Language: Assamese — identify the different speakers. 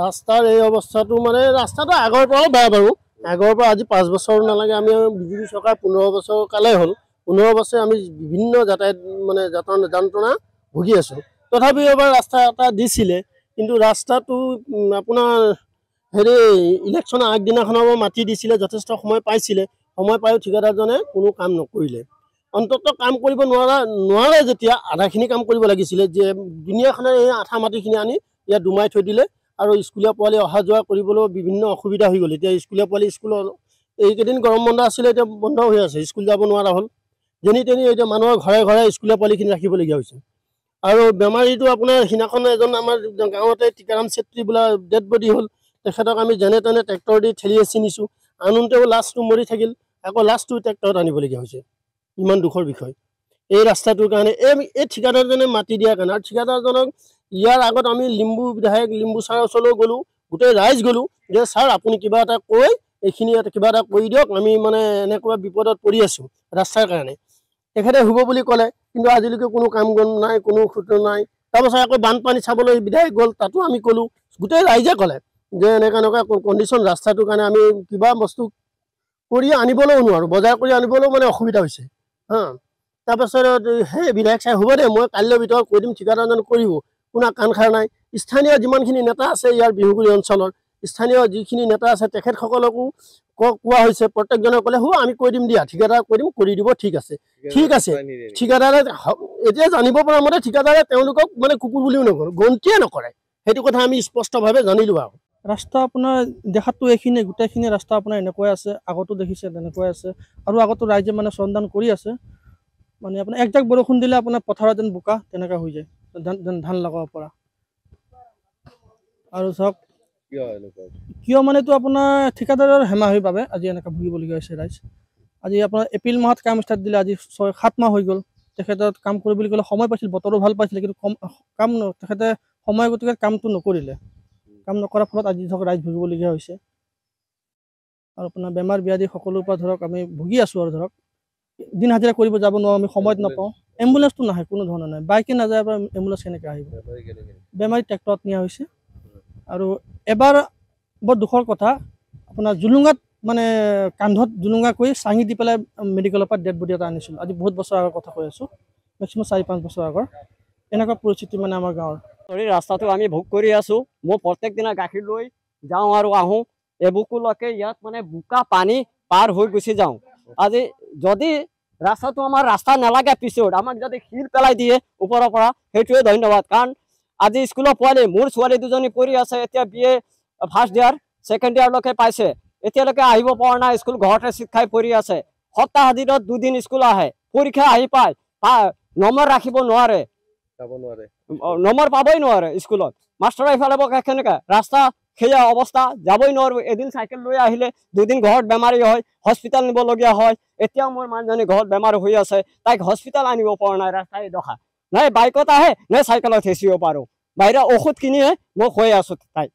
Speaker 1: ৰাস্তাৰ এই অৱস্থাটো মানে ৰাস্তাটো আগৰ পৰাও বেয়া বাৰু। আগৰ পৰা আজি পাঁচ বছৰ নালাগে আমি বিজেপি চৰকাৰ পোন্ধৰ বছৰ কালে হ'ল। পোন্ধৰ বছৰে আমি বিভিন্ন যাতায়াত মানে যাতন যন্ত্ৰণা ভুগি আছোঁ। তথাপিও এবাৰ ৰাস্তা এটা দিছিলে কিন্তু ৰাস্তাটো আপোনাৰ হেৰি ইলেকশ্যনৰ আগদিনাখনৰ পৰা মাটি দিছিলে যথেষ্ট সময় পাইছিলে। সময় পায়ো ঠিকাদাৰজনে কোনো কাম নকৰিলে। অন্ততঃ কাম কৰিব নোৱাৰা নোৱাৰে যেতিয়া আধাখিনি কাম কৰিব লাগিছিলে যে দুনীয়াখনে এই আঠা মাটিখিনি আনি ইয়াত দুমাই থৈ দিলে। আৰু স্কুলীয়া পোৱালি অহা যোৱা কৰিবলৈও বিভিন্ন অসুবিধা হৈ গ'ল। এতিয়া স্কুলীয়া পোৱালি স্কুলৰ এইকেইদিন গৰম বন্ধ আছিলে এতিয়া বন্ধ হৈ আছে স্কুল যাব নোৱাৰা হ'ল। যেনি তেনি এতিয়া মানুহৰ ঘৰে ঘৰে স্কুলীয়া পোৱালিখিনি ৰাখিবলগীয়া হৈছে। আৰু বেমাৰীটো আপোনাৰ সিদিনাখন এজন আমাৰ গাঁৱতে টিকাৰাম চেত্ৰী বোলা ডেড বডি হ'ল তেখেতক আমি যেনে তেনে ট্ৰেক্টৰ দি ঠেলি এচি নিছোঁ। আনোতেও লাষ্টটো মৰি থাকিল আকৌ লাষ্টটো ট্ৰেক্টৰত আনিবলগীয়া হৈছে। ইমান দুখৰ বিষয়। এই ৰাস্তাটোৰ কাৰণে এই এই ঠিকাদাৰজনে মাটি দিয়াৰ কাৰণে আৰু ঠিকাদাৰজনক ইয়াৰ আগত আমি লিম্বু বিধায়ক লিম্বু ছাৰৰ ওচৰলৈ গ'লোঁ গোটেই ৰাইজ গ'লোঁ যে ছাৰ আপুনি কিবা এটা কৈ এইখিনি কিবা এটা কৰি দিয়ক আমি মানে এনেকুৱা বিপদত পৰি আছোঁ ৰাস্তাৰ কাৰণে। তেখেতে হ'ব বুলি ক'লে কিন্তু আজিলৈকে কোনো কাম নাই কোনো সূত্ৰ নাই। তাৰপাছত আকৌ বানপানী চাবলৈ বিধায়ক গ'ল তাতো আমি ক'লোঁ গোটেই ৰাইজে ক'লে যে এনেকুৱা এনেকুৱা কণ্ডিশ্যন ৰাস্তাটোৰ কাৰণে আমি কিবা বস্তু কৰি আনিবলৈও নোৱাৰোঁ বজাৰ কৰি আনিবলৈও মানে অসুবিধা হৈছে। হা তাৰপাছত সেই বিধায়ক চাই হ'ব দে মই কাইলৈ ভিতৰত কৈ দিম ঠিকাদাৰজনে কৰিব। কোনো কাণ খাৰ নাই। স্থানীয় যিমানখিনি নেতা আছে ইয়াৰ বিহুগুৰি অঞ্চলৰ স্থানীয় যিখিনি নেতা আছে তেখেতসকলকো ক- কোৱা হৈছে প্ৰত্যেকজনে ক'লে হ'ব আমি কৈ দিম দিয়া ঠিকাদাৰক কৈ দিম কৰি দিব ঠিক আছে। ঠিক আছে। ঠিকাদাৰে হ- এতিয়া জানিব পৰা মতে ঠিকাদাৰে তেওঁলোকক মানে কুকুৰ বুলিও নকৰে গন্তিয়ে নকৰে। সেইটো কথা আমি স্পষ্টভাৱে জানিলোঁ আৰু।
Speaker 2: ৰাস্তা আপোনাৰ দেখাততো এইখিনি গোটেইখিনি ৰাস্তা আপোনাৰ এনেকুৱাই আছে আগতো দেখিছে তেনেকুৱাই আছে আৰু আগতো ৰাইজে মানে শ্ৰমদান কৰি আছে। মানে আপোনাৰ একজাক বৰষুণ দিলে আপোনাৰ পথাৰত যেন বোকা তেনেকুৱা হৈ যায়। ধান লগাব পৰা। আৰু চাওক কিয় মানেতো আপোনাৰ ঠিকাদাৰৰ হেমাহিৰ বাবে আজি এনেকৈ ভুগিবলগীয়া হৈছে ৰাইজ আজি আপোনাৰ এপ্ৰিল মাহত কাম ষ্টাৰ্ট দিলে আজি ছয় সাত মাহ হৈ গ'ল। তেখেতত কাম কৰিব বুলি ক'লে সময় পাইছিল বতৰো ভাল পাইছিলে কিন্তু কম কাম তেখেতে সময় গতিকে কামটো নকৰিলে। কাম নকৰাৰ ফলত আজি ধৰক ৰাইজ ভুগিবলগীয়া হৈছে। আৰু আপোনাৰ বেমাৰ ব্যাধি সকলোৰ পৰা ধৰক আমি ভুগি আছোঁ আৰু ধৰক। দিন হাজিৰা কৰিব যাব নোৱাৰোঁ আমি সময়ত নাপাওঁ। এম্বুলেঞ্চটো নাহে কোনো ধৰণৰ নাই। বাইকে নাযায় আপোনাৰ এম্বুলেঞ্চ কেনেকৈ আহিব? বেমাৰী ট্ৰেক্টৰত নিয়া হৈছে। আৰু এবাৰ বৰ দুখৰ কথা আপোনাৰ জুলুঙাত মানে কান্ধত জুলুঙা কৰি চাঙি দি পেলাই মেডিকেলৰ পৰা ডেড বডি এটা আনিছিলোঁ। আজি বহুত বছৰ আগৰ কথা কৈ আছোঁ মেক্সিমাম চাৰি পাঁচ বছৰ আগৰ। এনেকুৱা পৰিস্থিতি মানে আমাৰ গাঁৱৰ।
Speaker 3: ধৰি ৰাস্তাটো আমি ভোগ কৰি আছো। মই প্ৰত্যেক দিনা গাখীৰ লৈ যাওঁ আৰু আহোঁ। এবুকুলৈকে ইয়াত মানে বোকা পানী পাৰ হৈ গুচি যাওঁ। আজি যদি ৰাস্তাটো আমাৰ ৰাস্তা নালাগে পিছত। আমাক যদি শিল পেলাই দিয়ে ওপৰৰ পৰা সেইটোৱে ধন্যবাদ। কাৰণ আজি স্কুলৰ পোৱালি মোৰ ছোৱালী দুজনী পঢ়ি আছে এতিয়া B A first year second ইয়াৰলৈকে পাইছে। এতিয়ালৈকে আহিব পৰা নাই স্কুল ঘৰতে চিট খাই পৰি আছে। সপ্তাহ দিনত দুদিন স্কুল আহে পৰীক্ষা আহি পায় নম্বৰ ৰাখিব নোৱাৰে। নম্বৰ পাবই নোৱাৰে স্কুলত। মাষ্টৰ এইফালে বকে কেনেকৈ ৰাস্তা সেয়া অৱস্থা যাবই নোৱাৰো। এদিন চাইকেল লৈ আহিলে দুদিন ঘৰত বেমাৰী হয় হস্পিটেল নিবলগীয়া হয়। এতিয়াও মোৰ মানুহজনী ঘৰত বেমাৰ হৈ আছে তাইক হস্পিটেল আনিব পৰা নাই ৰাস্তাই দখা। নাই বাইকত আহে নে চাইকেলত হেঁচিব পাৰোঁ। বাহিৰে ঔষধ কিনিহে মই হৈ আছোঁ তাইক।